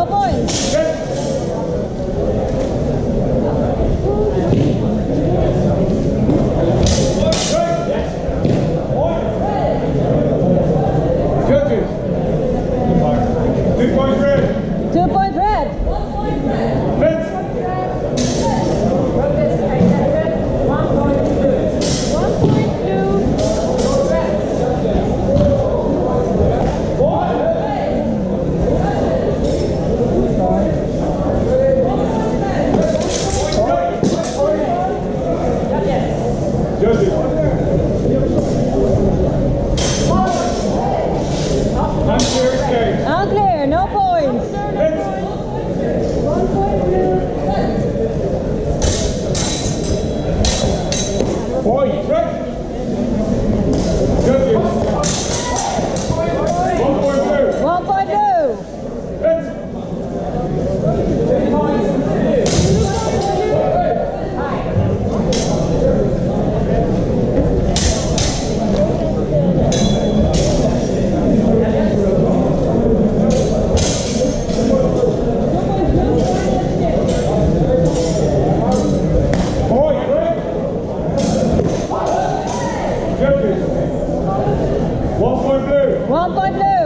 好 boy。Jeffries. 1.2. 1.2.